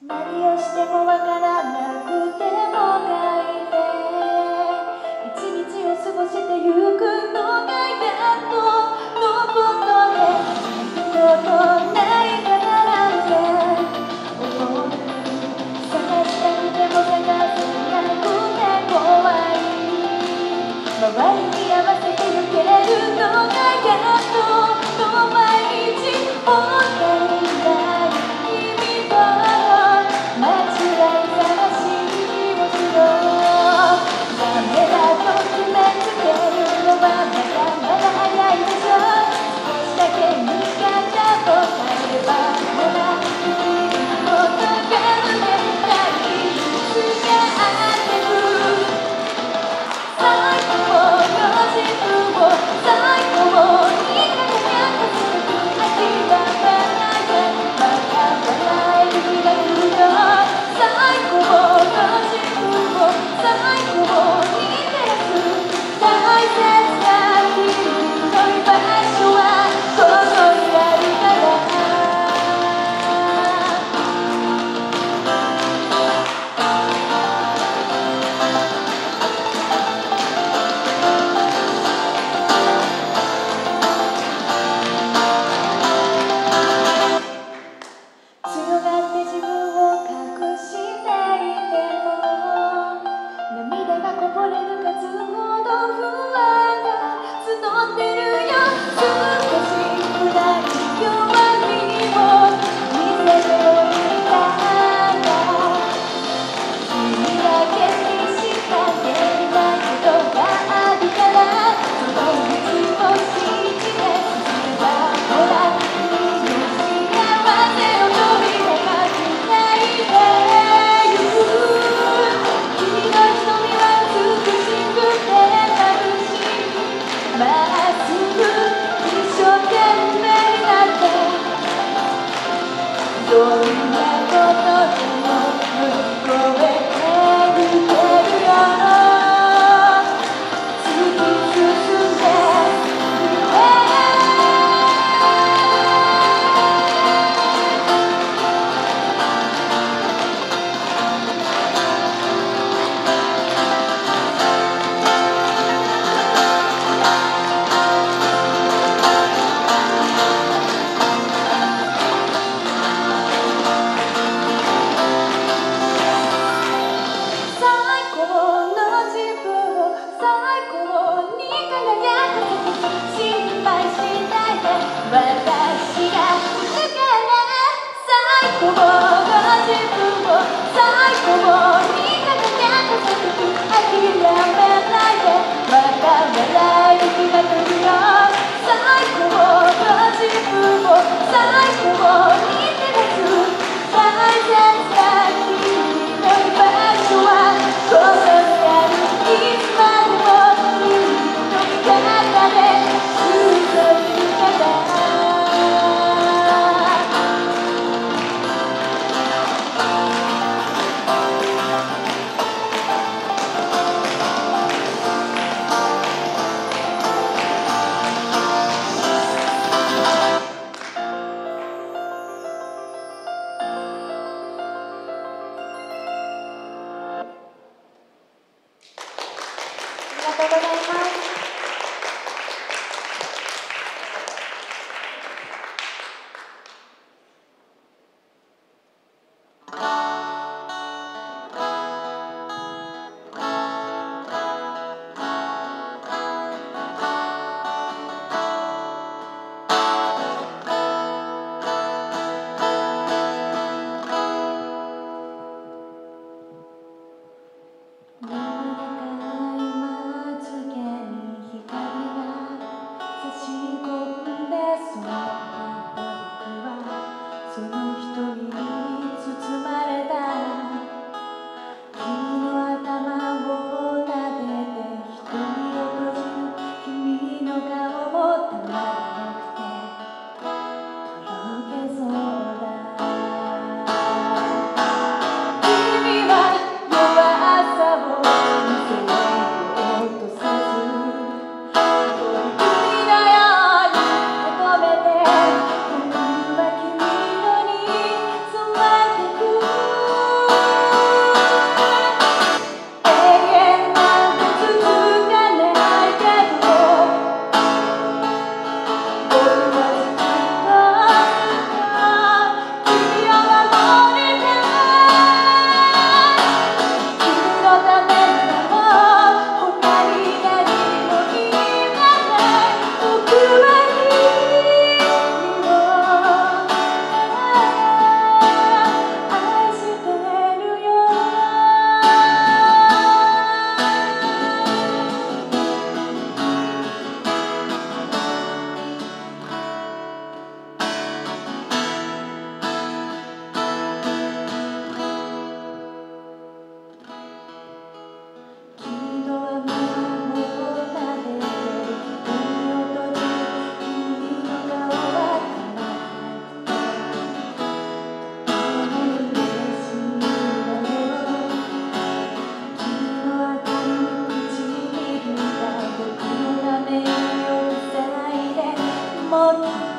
何をしてもわからなくても mất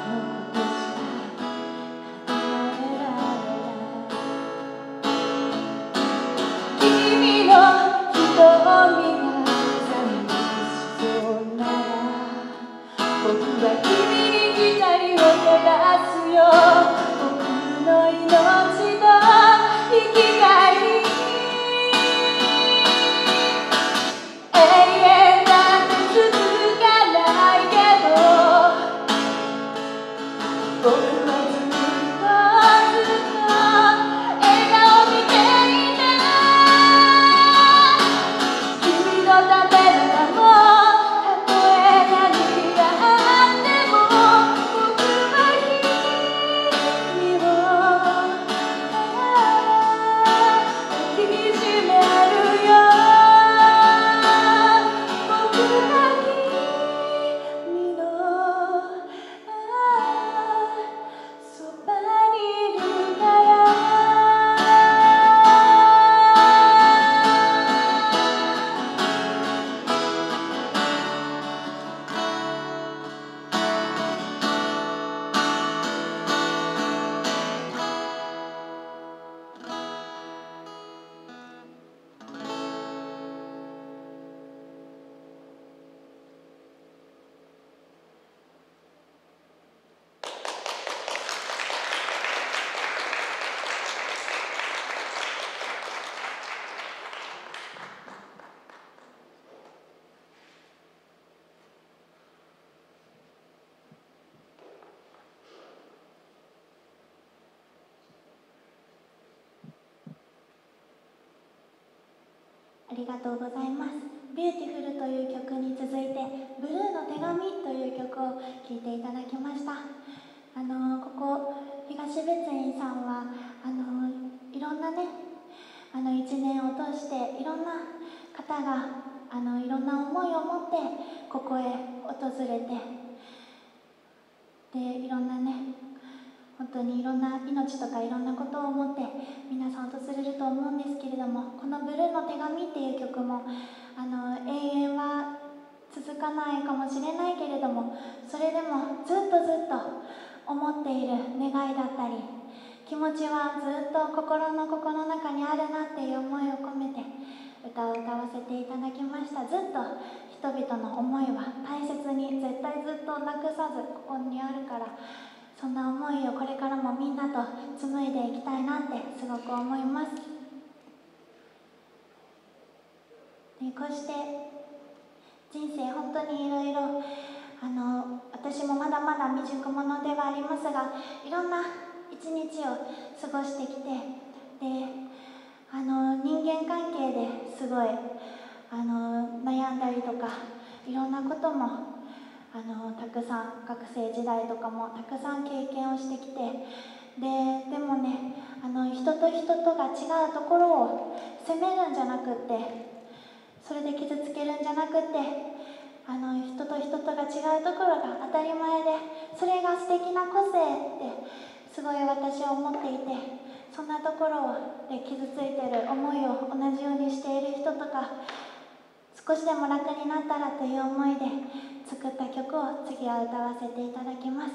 ありがとうございます「ビューティフルという曲に続いて「ブルーの手紙」という曲を聴いていただきました。あのここ東別院さんはあのいろんなねあの1年を通していろんな方があのいろんな思いを持ってここへ訪れてでいろんなね本当にいろんな命とかいろんなことを思って皆さん訪れると思うんですけれどもこの「ブルーの手紙」っていう曲もあの永遠は続かないかもしれないけれどもそれでもずっとずっと思っている願いだったり気持ちはずっと心の心の中にあるなっていう思いを込めて歌を歌わせていただきました。ずっと人々の思いは大切に絶対ずっとなくさずここにあるからそんな思いをこれからもみんなと紡いでいきたいなってすごく思います。でこうして人生本当にいろいろあの私もまだまだ未熟者ではありますがいろんな一日を過ごしてきてであの人間関係ですごいあの悩んだりとかいろんなこともあのたくさん学生時代とかもたくさん経験をしてきてででもねあの人と人とが違うところを責めるんじゃなくってそれで傷つけるんじゃなくってあの人と人とが違うところが当たり前でそれが素敵な個性ってすごい私は思っていてそんなところで傷ついてる思いを同じようにしている人とか少しでも楽になったらという思いで作った曲を次は歌わせていただきます。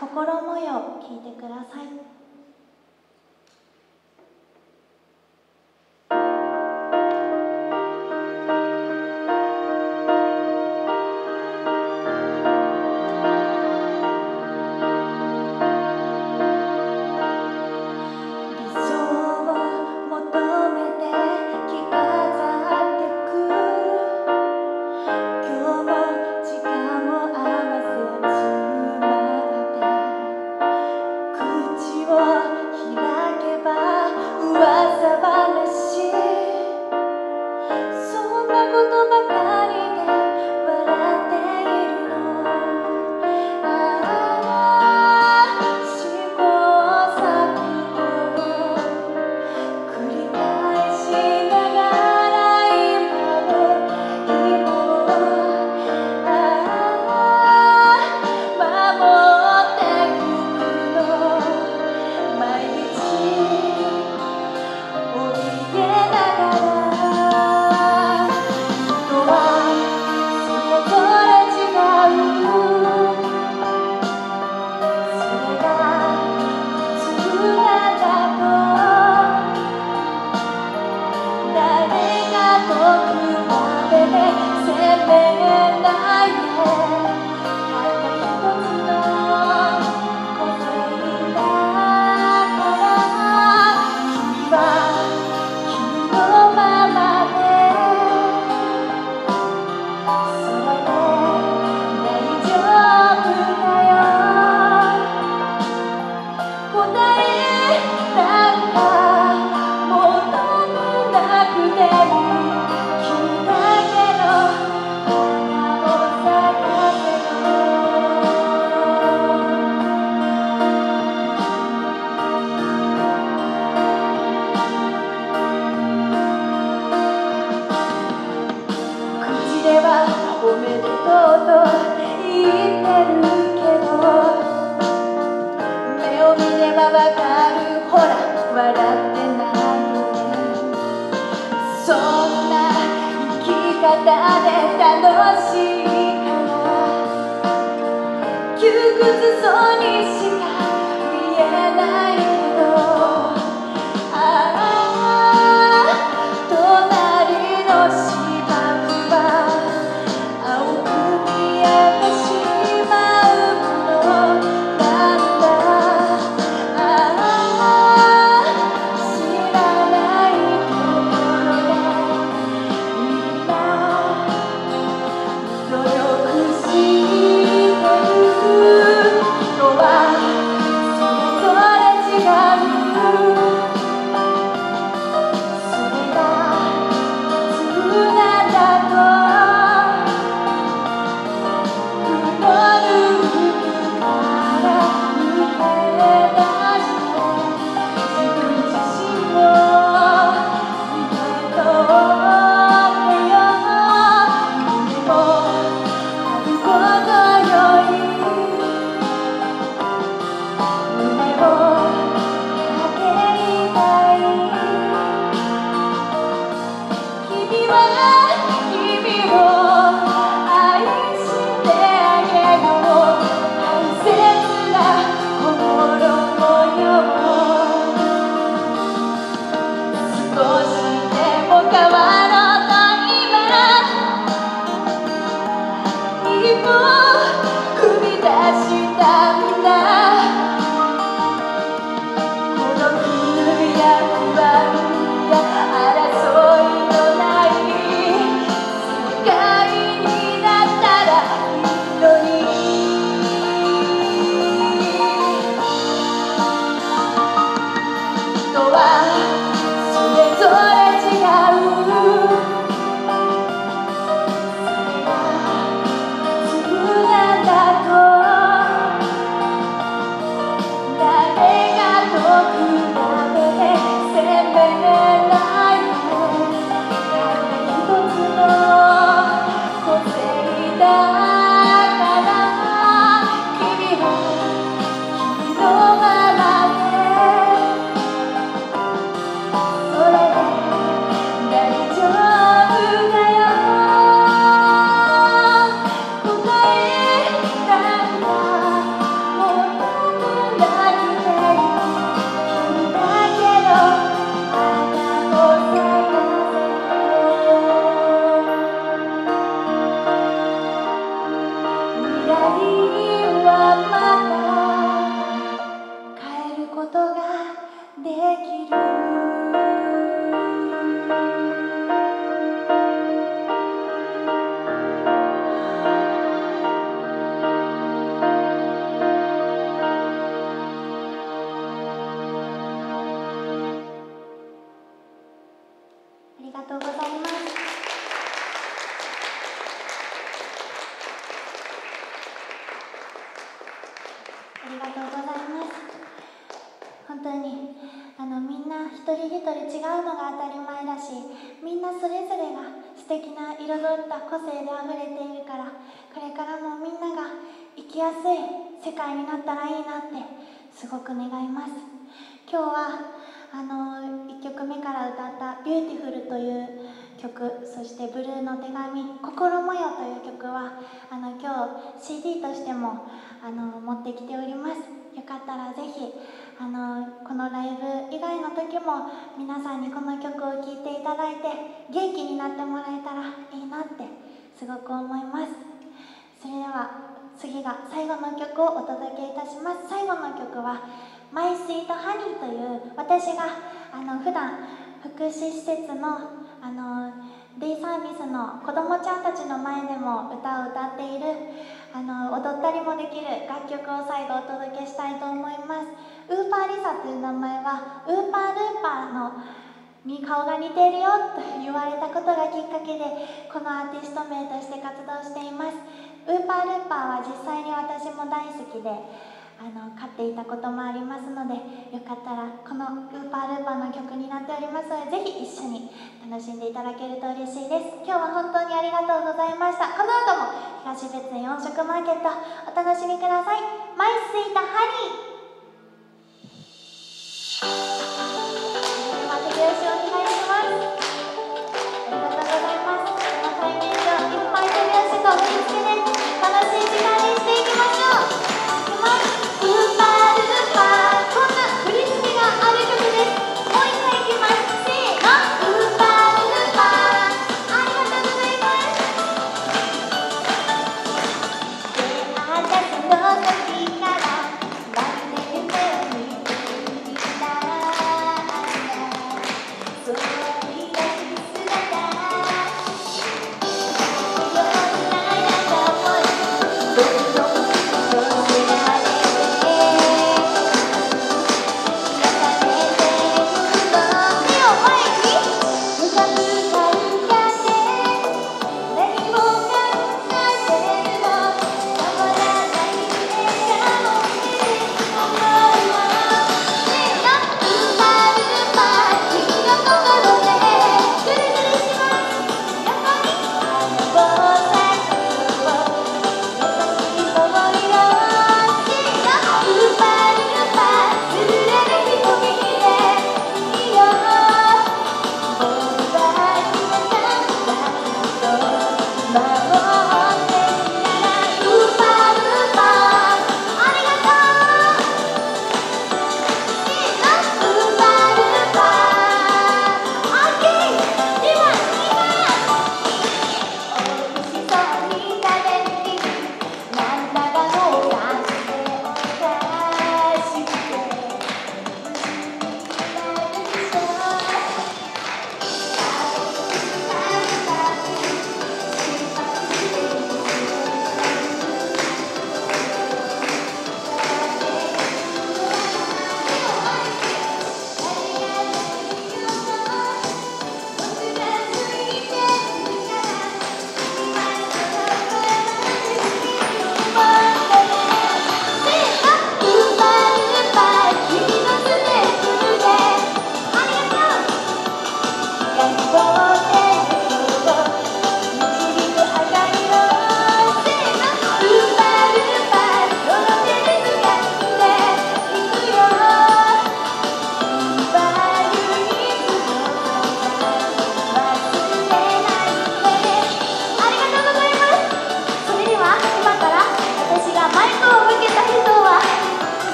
心模様聴いてください。方でたの人違うのが当たり前だしみんなそれぞれが素敵な彩った個性であふれているからこれからもみんなが生きやすい世界になったらいいなってすごく願います。今日はあの1曲目から歌った「ビューティフルという曲そして「ブルーの手紙心模様」という曲はあの今日 CD としてもあの持ってきております。よかったらぜひあのこのライブ以外の時も皆さんにこの曲を聴いていただいて元気になってもらえたらいいなってすごく思います。それでは次が最後の曲をお届けいたします。最後の曲は「マイスイートハニー」という私があの普段福祉施設のあのデイサービスの子どもちゃんたちの前でも歌を歌っているあの踊ったりもできる楽曲を最後お届けしたいと思いますウーパーリサという名前はウーパールーパーのに顔が似ているよと言われたことがきっかけでこのアーティスト名として活動しています。ウーパールーパーは実際に私も大好きであの飼っていたこともありますのでよかったらこのウーパールーパーの曲になっておりますのでぜひ一緒に楽しんでいただけると嬉しいです。今日は本当にありがとうございました。この後も東別園4色マーケットお楽しみください。マイスイートハニー。